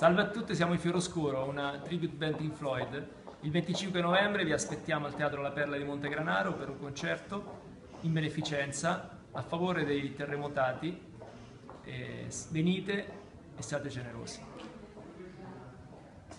Salve a tutti, siamo i Fioroscuro, una tribute band in Floyd. Il 25 novembre vi aspettiamo al Teatro La Perla di Montegranaro per un concerto in beneficenza a favore dei terremotati. venite e siate generosi.